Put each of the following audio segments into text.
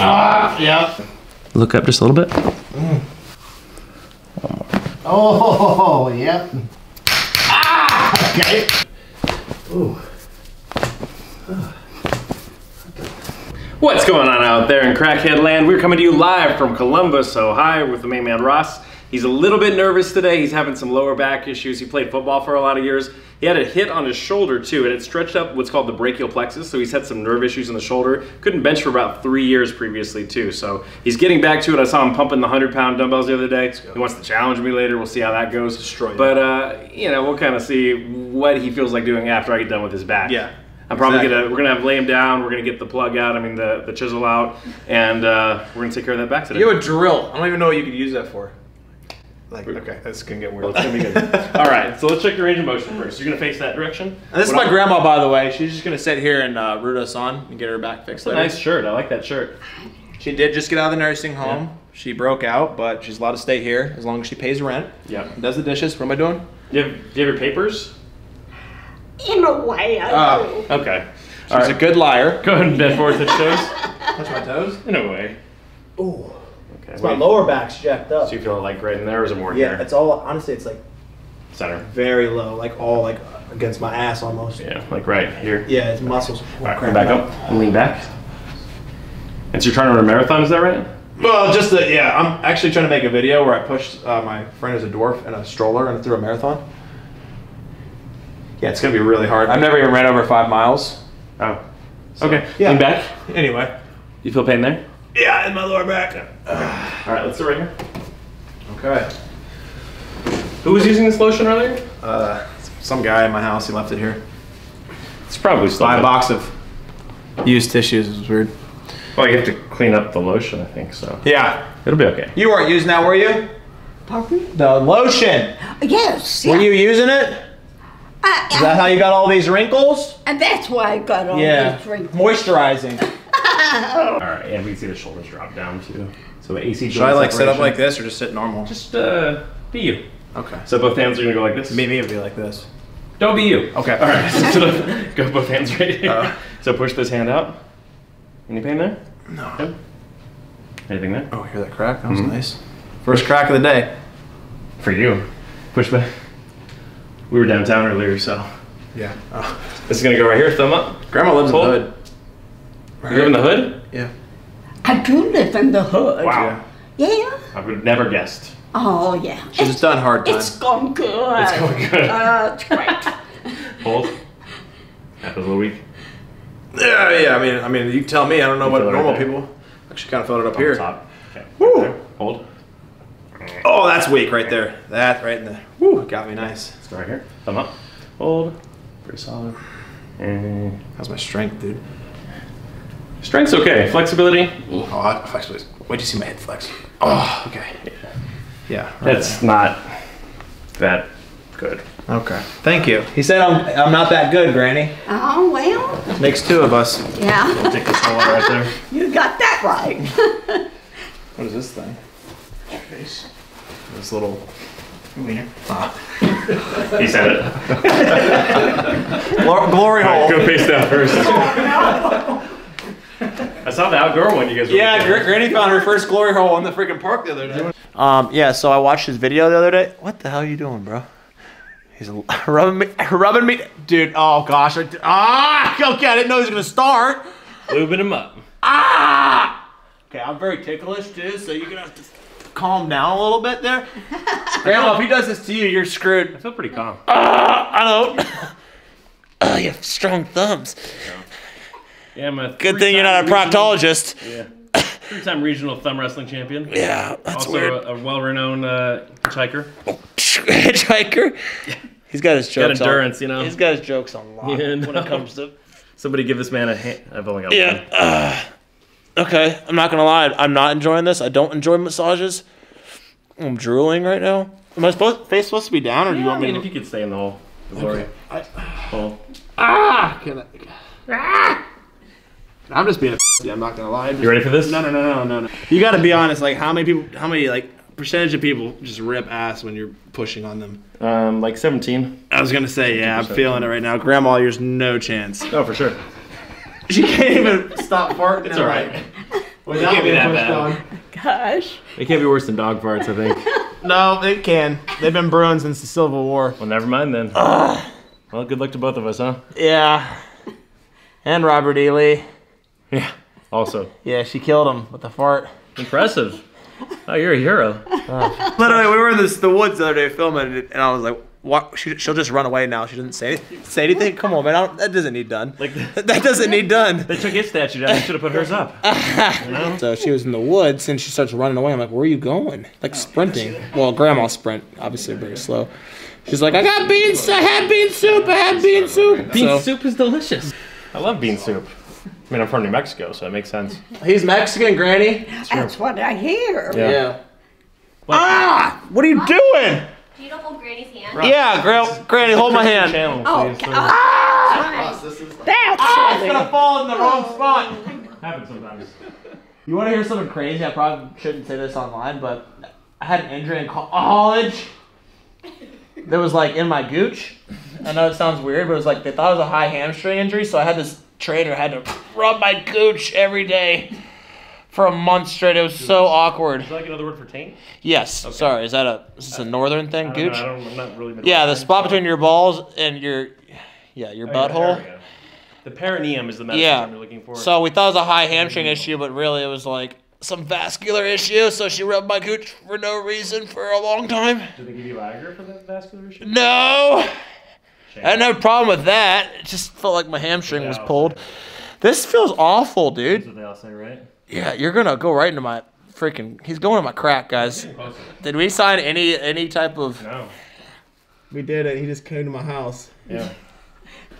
Ah, yeah. Look up just a little bit. Oh, yep. Ah, okay. Ooh. What's going on out there in Crackhead Land? We're coming to you live from Columbus, Ohio with the main man Ross. He's a little bit nervous today. He's having some lower back issues. He played football for a lot of years. He had a hit on his shoulder too, and it stretched up what's called the brachial plexus. So he's had some nerve issues in the shoulder. Couldn't bench for about three years previously too. So he's getting back to it. I saw him pumping the 100 pound dumbbells the other day. He wants to challenge me later. We'll see how that goes. Destroy. But, uh, you know, we'll kind of see what he feels like doing after I get done with his back. Yeah. I'm probably Exactly. gonna we're gonna have lay him down. We're gonna get the plug out. I mean the the chisel out, and uh, we're gonna take care of that back today. You have a drill. I don't even know what you could use that for. Like, okay, that's gonna get Well, weird. it's gonna be good. All right, so let's check your range of motion first. You're gonna face that direction. And this is my I'm- grandma, by the way. She's just gonna sit here and uh, root us on and get her back fixed It's a later. nice shirt. I like that shirt. She did just get out of the nursing home. She broke out, but she's allowed to stay here as long as she pays rent. Yeah. Does the dishes. What am I doing? Do you have, do you have your papers? In a way, I Ah. do. Okay. She's All a good liar. Go ahead and bend forward to the toes. Touch my toes. In a way. Ooh, Okay. my wait. lower back's jacked up. So you feel it like right in there, or is it more here? Yeah, here? it's all honestly, it's like Center. very low, like all like against my ass almost. Yeah, like right here. Yeah, it's muscles. All right, come back up and lean back. And so you're trying to run a marathon, is that right? Well, just the yeah. I'm actually trying to make a video where I pushed uh, my friend as a dwarf in a stroller and through a marathon. Yeah, it's gonna be really hard. I've never even ran over five miles. Oh. Okay. yeah. Lean back. Anyway. You feel pain there? Yeah, in my lower back. All right, let's do it right here. Okay. Who was using this lotion earlier? Uh, some guy in my house, he left it here. It's probably still Buy a box of used tissues. It was weird. Well, you have to clean up the lotion, I think, so. Yeah. It'll be okay. You weren't using that, were you? Pardon? The lotion. Yes. Were yeah. you using it? I- Is that how you got all these wrinkles? and that's why I got all Yeah. these wrinkles. Moisturizing. All right, and we can see the shoulders drop down too. So the AC Should I like sit up like this or just sit normal? Just uh, be you. Okay. So both hands are gonna go like this. Me, it'd be like this. Don't be you. Okay. All right. So go both hands right here. Uh. so push this hand out. Any pain there? No. Good. Anything there? Oh, hear that crack? That was nice. First crack of the day. For you. Push back. We were downtown earlier, so Yeah. Oh. this is gonna go right here. Thumb up. Grandma lives Hold. in the hood. You live in the hood? Yeah. I do live in the hood. Wow. Yeah. I would have never guessed. Oh, yeah. She's It's, done hard time. it's gone good. It's going good. Uh, it's great. Hold. That was a little weak. Yeah, yeah. I mean, I mean, you tell me. I don't know You what feel it right normal people. Actually, kind of felt it up On here. Top. Okay. Woo. Right. Hold. Oh, that's weak right there. That right in the. Woo, got me nice. Let's go right here. Thumb up. Hold. Pretty solid. And How's my strength, dude? Strength's okay. Flexibility. Oh, I actually. Wait, you see my head flex? Oh, okay. Yeah. right That's not that good. okay. Thank you. He said I'm I'm not that good, Granny. Oh, well, Makes two of us. yeah. Take this hole right there. You got that right. What is this thing? Face. This little. Ah. He said it. Glory hole. Go face down first. Oh, I saw the outdoor one you guys were Yeah. Gr- Granny found her first glory hole in the freaking park the other day. Um, yeah, so I watched his video the other day. What the hell are you doing, bro? He's rubbing me, rubbing me, dude. Oh gosh, I, ah, okay, I didn't know he was gonna start. Lubing him up. Ah, okay, I'm very ticklish too, so you're gonna have to calm down a little bit there. Grandma, if he does this to you, you're screwed. I feel pretty calm. Ah, I don't. Oh, you have strong thumbs. Yeah, I'm a Good thing you're not a regional- proctologist. Yeah. Three-time regional thumb wrestling champion. Yeah, that's also weird. A, a well-renowned uh, hitchhiker. Hitchhiker. He's got his jokes. Got endurance, on, you know? He's got his jokes on lock Yeah, when it comes to. Somebody give this man a hand. I've only got Yeah. one. uh, okay, I'm not gonna lie. I'm not enjoying this. I don't enjoy massages. I'm drooling right now. Am I supposed face supposed to be down, or do you Yeah, I want me mean, to? if you could stay in the hole. The glory. I- Hole. ah! Can I, ah! I'm just being a. I'm not gonna lie. You ready for this? No, no, no, no, no, no. You got to be honest. Like, how many people? How many like percentage of people just rip ass when you're pushing on them? Um, like 17. I was gonna say, yeah, I'm feeling it right now. Grandma, there's no chance. Oh, for sure. She can't even stop farting. It's all right. like, Without can't be that bad. on. Gosh. It can't be worse than dog farts, I think. No, it can. They've been brewing since the Civil War. well, never mind then. well, good luck to both of us, huh? Yeah. And Robert E. Lee. Yeah. Also, Yeah, she killed him with the fart. impressive. Oh, you're a hero. Literally, we were in this, the woods the other day filming, it, and I was like, "What? She, she'll just run away now. She doesn't say say anything. Come on, man. I don't, that doesn't need done. Like that doesn't need done." they took his statue down. They should have put hers up. So she was in the woods, and she starts running away. I'm like, "Where are you going?" Like sprinting. Well, grandma sprint, obviously very slow. She's like, "I got beans. I had bean soup. I had bean soup." Bean So- soup is delicious. I love bean soup. I mean, I'm from New Mexico, so it makes sense. He's Mexican, Granny. That's what I hear. Yeah. Ah! What are you doing? Do you know hold Granny's hand? Yeah, Gra- Granny, hold my hand. Channel, Oh, please. okay. So- Ah, that's Ah, it's gonna fall in the wrong spot. Happens sometimes. You want to hear something crazy? I probably shouldn't say this online, but I had an injury in college that was like in my gooch. I know it sounds weird, but it was like they thought it was a high hamstring injury, so I had this trainer had to rub my gooch every day for a month straight. It was so awkward. Is that like another word for taint? Yes. Sorry, is that a is this a uh, northern thing? I don't know, Gooch. I don't, I'm not really. Yeah, the spot between your balls and your yeah your Oh, butthole. The perineum is the medical Yeah. term you're looking for. So we thought it was a high hamstring issue, but really it was like some vascular issue. So she rubbed my gooch for no reason for a long time. Did they give you Viagra for that vascular issue? No. I had no problem with that. It just felt like my hamstring was pulled. This feels awful, That's dude. what they all say, right? Yeah, you're gonna go right into my freaking. He's going to my crack, guys. Did we sign any any type of? No. We did it. He just came to my house. Yeah.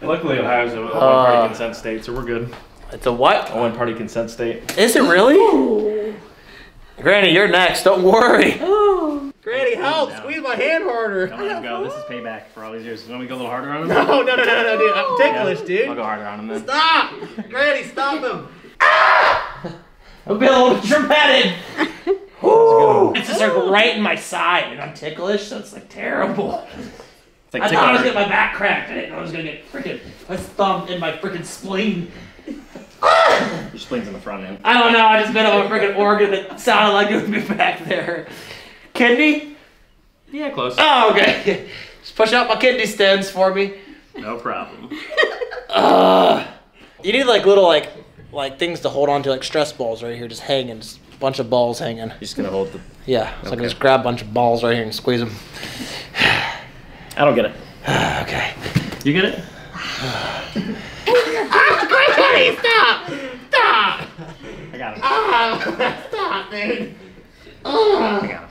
Luckily, Ohio's a, a Uh, one-party consent state, so we're good. It's a what? A one-party consent state. Is it really? Granny, you're next. Don't worry. Granny, help! down. Squeeze my hand harder. Don't let him go. This is payback for all these years. Want me to go a little harder on him? No, no, no, no, no, dude. I'm ticklish, dude. I'll go harder on him then. Stop! Granny, stop him. I'm being a little dramatic. Ooh. It's just like right in my side, and I'm ticklish, so it's like terrible. It's like I thought I was getting my back cracked. I didn't know I was gonna get freaking my thumb in my freaking spleen. Your spleen's in the front end. I don't know. I just bit on a freaking organ that sounded like it would be back there. Kidney? Yeah, close. Oh, okay. Just push out my kidney stones for me. No problem. Uh, you need like little like like things to hold on to, like stress balls right here, just hanging, just a bunch of balls hanging. You're just gonna hold the. Yeah, so I can just grab a bunch of balls right here and squeeze them. I don't get it. okay. You get it? Ah, stop! Stop! I got him. Stop, dude. I got him.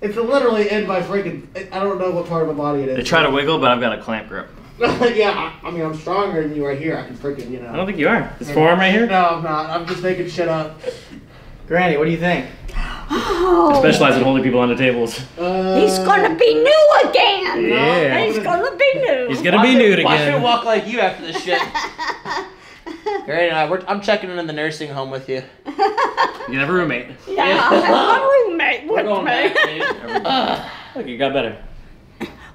It's literally in my freaking. I don't know what part of my body it is. They try to wiggle, but I've got a clamp grip. yeah, I, I mean, I'm stronger than you right here. I can freaking, you know. I don't think you are. This forearm right here. No, I'm not. I'm just making shit up. Granny, what do you think? Oh, Specialize in holding people onto tables. Uh, he's gonna be new again. Yeah. He's gonna be new. He's gonna be nude Why should I again. walk like you after this shit? Granny and I, we're, I'm checking in in the nursing home with you. You have a roommate. yeah, I have my roommate We're with going me. back, dude. Look, you got better.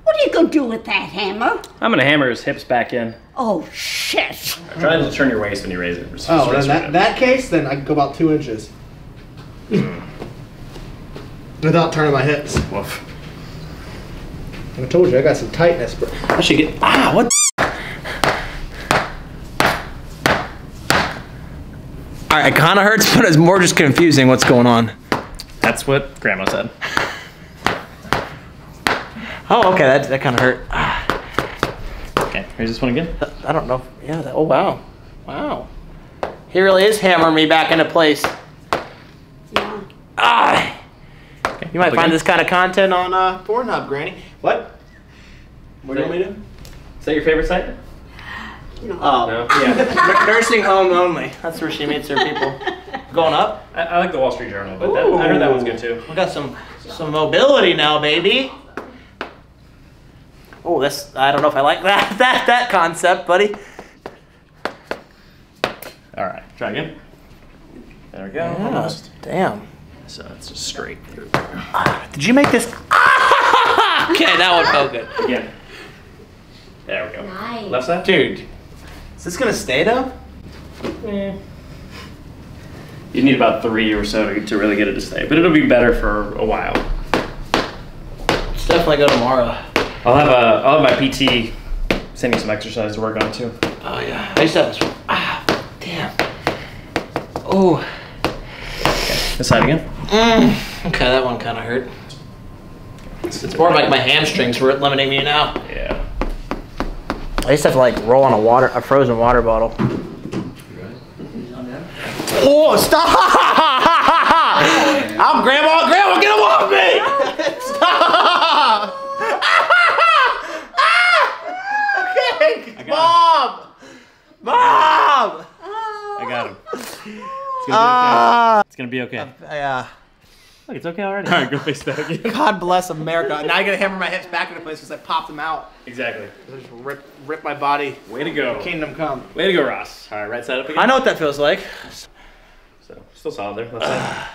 What are you gonna do with that hammer? I'm gonna hammer his hips back in. Oh shit! Try to turn your waist when you raise it. Just Oh, straight, in that, that case, then I can go about two inches. Without turning my hips. Woof. I told you, I got some tightness, bro. I should get. Ah, what? All right, it kind of hurts, but it's more just confusing what's going on. That's what Grandma said. Oh, okay, that, that kind of hurt. Okay, here's this one again. I don't know. Yeah. That, oh wow, wow. He really is hammering me back into place. Yeah. Ah. You might find again. this kind of content on uh, Pornhub, Granny. What? What do you want me to do? Is that your favorite site? No. Oh, No. yeah. Nursing home only. That's where she meets her people. Going up. I, I like the Wall Street Journal, but that, I heard that one's good too. We got some some mobility now, baby. Oh, that's I don't know if I like that that that concept, buddy. All right, try again. There we go. Yeah. Almost. Damn. So it's just straight. Ah, did you make this? okay, that one felt good. Again. There we go. Nice. Left side. Dude, is this gonna stay though? Eh. You need about three or so to, to really get it to stay, but it'll be better for a while. Let's definitely go tomorrow. I'll have a I'll have my PT send me some exercise to work on too. Oh yeah. I used to have this. one. Ah, damn. Oh. This side again. Mm. Okay, that one kind of hurt. It's, it's more like my hamstrings were limiting me now. Yeah. I used to have to like roll on a water, a frozen water bottle. Oh, stop! I'm grandma, grandma, get him off me! Stop! okay, Mom! Mom! I got him. Ah, It's gonna be okay. yeah. Look, it's okay already. All right, go face that again. God bless America. Now I gotta hammer my hips back into place because I popped them out. Exactly. I just rip, rip my body. Way to go. Kingdom come. Way to go, Ross. All right, right side up again. I know what that feels like. So still solid there. Left side.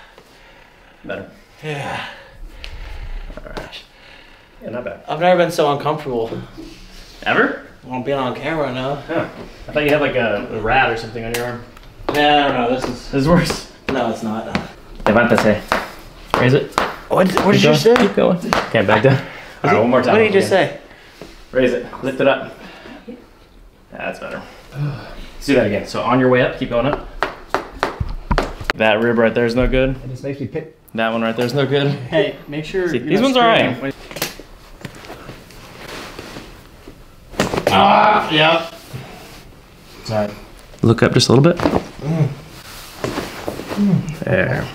Better. Yeah. Yeah, not bad. I've never been so uncomfortable. Ever? Well, being on camera now. Huh. I thought you had like a, a rat or something on your arm. Yeah, I don't know. This is This is worse. no, it's not. Levántate. Raise it. What, what did Keep you say? Keep going. Okay, back down. All right, one more time. What did you just Again. say? Raise it. Lift it up. That's better. Let's do that again. So on your way up, keep going up. That rib right there is no good. It just makes me pick. That one right there is no good. Hey, make sure. See, these ones are screwing. alright. Ah, yeah. Sorry. Look up just a little bit. There.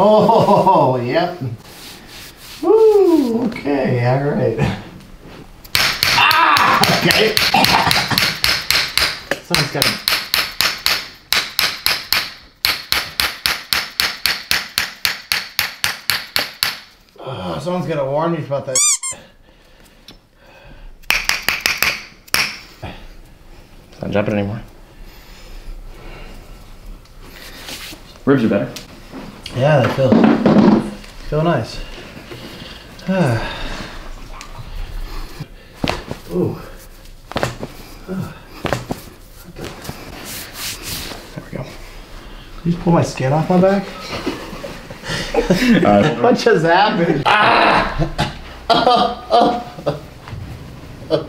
Oh, yep. Woo, okay, all right. Ah, okay. Someone's got. Oh, someone's got to warn me about that. Not jumping anymore. Ribs are better. Yeah, that feels feel nice. Ooh. There we go. You just pull my skin off my back? Uh, What just happened? Ah! Oh, oh.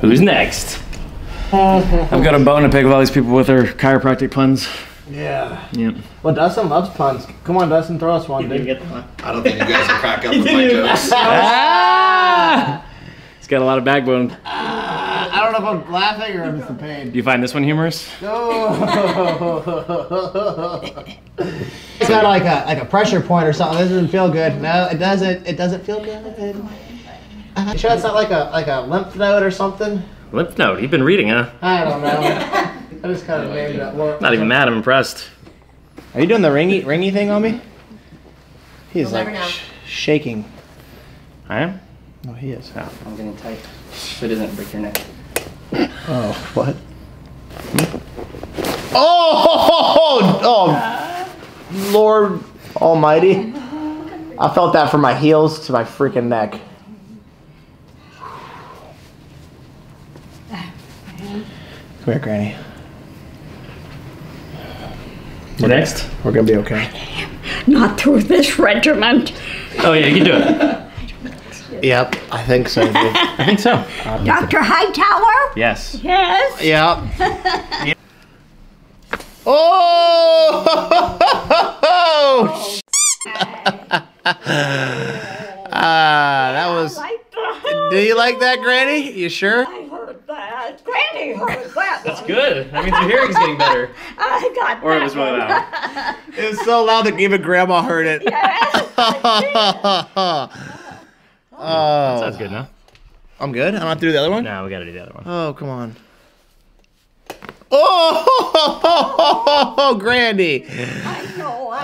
who's next? I've got a bone to pick with all these people with their chiropractic puns. Yeah. Yep. Well, Dustin loves puns. Come on, Dustin, throw us one, dude. get the pun. I don't think you guys can crack up with my jokes. Ah! He's got a lot of backbone. I don't know if I'm laughing or I'm just in pain. Do you find this one humorous? No. it's got like a like a pressure point or something. This doesn't feel good. No, it doesn't. It doesn't feel good. Uh, You sure it's not like a like a lymph node or something? Lymph node. You've been reading, huh? I don't know. I just kind of named it. Well, Not even mad. I'm impressed. Are you doing the ringy ringy thing on me? He is never like sh- shaking. I am. No, he is. Oh. I'm getting tight so it doesn't break your neck. Oh, what? Hmm? Oh, oh, Lord Almighty! I felt that from my heels to my freaking neck. Come here, Granny. You're next. We're gonna be okay. Not through this regiment. Oh yeah, you can do it. Yep, I think so. dude. I think so. Dr. Hightower? Yes. Yes. yep. oh! Ah, that was. Like. Do you like that, Granny? You sure? I heard that. Granny heard that. That's good. That means your hearing's getting better. I got Or it was really one. loud. It was so loud that even Grandma heard it. Yes. oh, Sounds good, no? I'm good. I'm not through the other one. No, we gotta do the other one. Oh, come on. Oh, Grandy. I know. I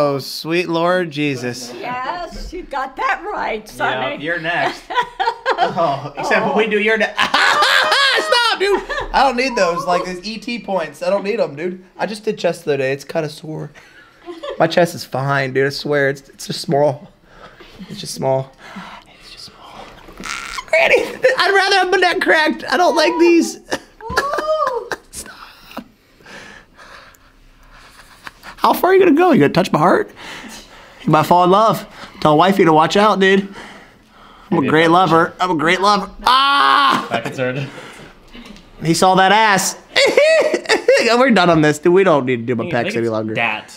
Oh, sweet Lord Jesus. Yes, you got that right, Sonny. you're next. oh, except when we do your next. Stop, dude. I don't need those. Like those ET points. I don't need them, dude. I just did chest the other day. It's kind of sore. My chest is fine, dude. I swear. It's, it's just small. It's just small. It's just small. Granny, I'd rather have my neck cracked. I don't like these. Stop. How far are you gonna go? You gonna touch my heart? You might fall in love. Tell wifey to watch out, dude. I'm a great lover. I'm a great lover. Ah! Not concerned. He saw that ass. We're done on this, dude. We don't need to do my I pecs any longer. Dat.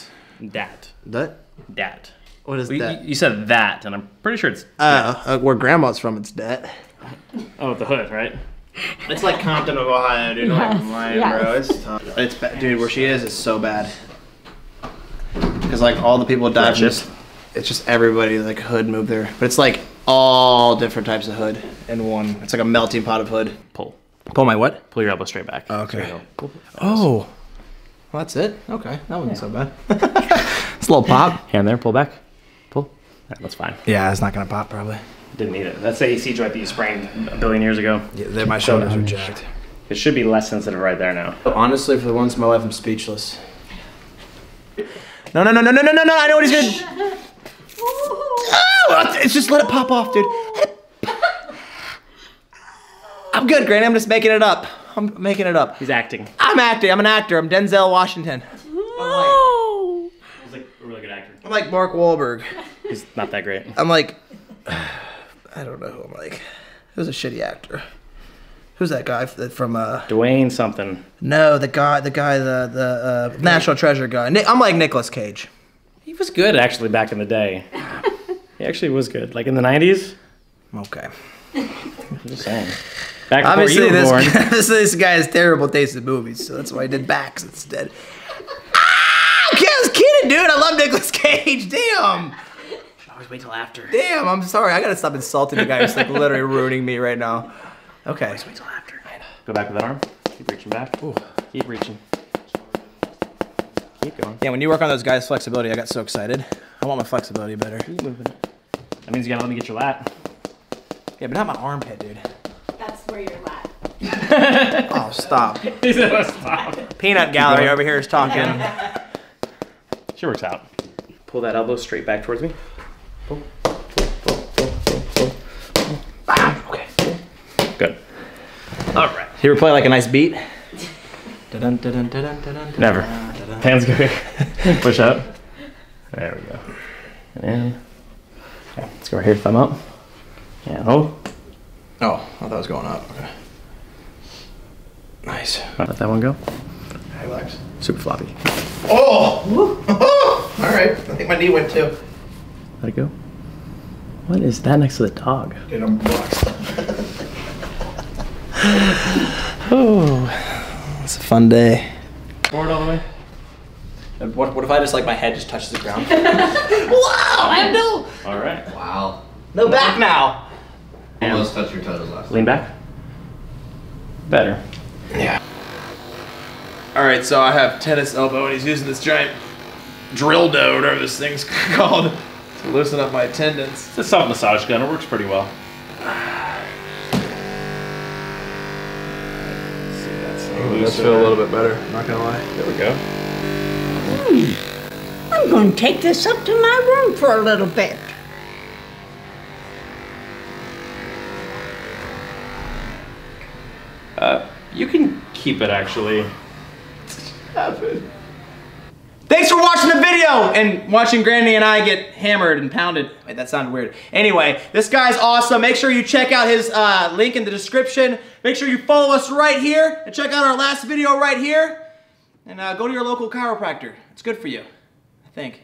Dat. That? Dat. What is You, that? you said that, and I'm pretty sure it's Uh, uh, where grandma's from, it's that. oh the hood, right? It's like Compton of Ohio, dude. Like Yes, Ryan, yes. bro. It's tough. It's bad, dude. Where she is is so bad. Cause like all the people died from just, it's just everybody like hood moved there, but it's like all different types of hood in one. It's like a melting pot of hood. Pull. Pull my what? Pull your elbow straight back. Oh, okay. There. Pull. Oh. Well, that's it. Okay, that wasn't so bad. it's a little pop. Hand there, pull back. Pull. Yeah, that's fine. Yeah, it's not gonna pop probably. Didn't need it. That's the AC joint that you sprained a billion years ago. Yeah, they- my shoulders are jacked. It should be less sensitive right there now. Honestly, for the once in my life, I'm speechless. No, no, no, no, no, no, no, no! I know what he's gonna. Oh, it's just let it pop off, dude. I'm good, Granny. I'm just making it up. I'm making it up. He's acting. I'm acting. I'm an actor. I'm Denzel Washington. Oh. He's like a really good actor. I'm like Mark Wahlberg. He's not that great. I'm like, I don't know who I'm like. Who's a shitty actor? Who's that guy from? uh Dwayne something. No, the guy, the guy, the the uh, National Treasure guy. I'm like Nicolas Cage. He was good actually back in the day. he actually was good. Like in the 90s. Okay. I'm just saying. Back Obviously, you were this born. guy, this, this guy has terrible taste in movies, so that's why I did Backs instead. Ah! Okay, I was kidding, dude. I love Nicolas Cage. Damn. Always wait till after. Damn, I'm sorry. I gotta stop insulting the guy who's like literally ruining me right now. Okay. Wait till after. Go back with that arm. Keep reaching back. Ooh. Keep reaching. Keep going. Yeah, when you work on those guys' flexibility, I got so excited. I want my flexibility better. Keep moving. That means you gotta let me get your lat. Yeah, but not my armpit, dude. That's where you're at. Oh, stop. He said, "Let's stop." Peanut gallery over here is talking. She works out. Pull that elbow straight back towards me. Pull. Pull, pull, pull, pull, pull. Ah, okay. Good. All right. You ever play like a nice beat? Never. Hands go here. Push up. There we go. And in. Okay, let's go right here. Thumb up. And hold. Oh, I thought it was going up. Okay. Nice. Let that one go. Relax. Super floppy. Oh! All right. I think my knee went too. Let it go. What is that next to the dog? Dude, I'm boxed. Oh. It's a fun day. Forward all the way. What, what if I just like my head just touches the ground? wow! I have no All right. Wow. no back now. Almost touch your toes last Lean back. Better. Yeah. All right, so I have tennis elbow, and he's using this giant drill dough, whatever this thing's called, to loosen up my tendons. It's a soft massage gun. It works pretty well. Does feel a little bit better. Not gonna lie. There we go. I'm going to take this up to my room for a little bit. Uh, You can keep it actually. Thanks for watching the video and watching Granny and I get hammered and pounded. Wait, that sounded weird. Anyway, this guy's awesome. Make sure you check out his uh, link in the description. Make sure you follow us right here and check out our last video right here. And uh, go to your local chiropractor. It's good for you, I think.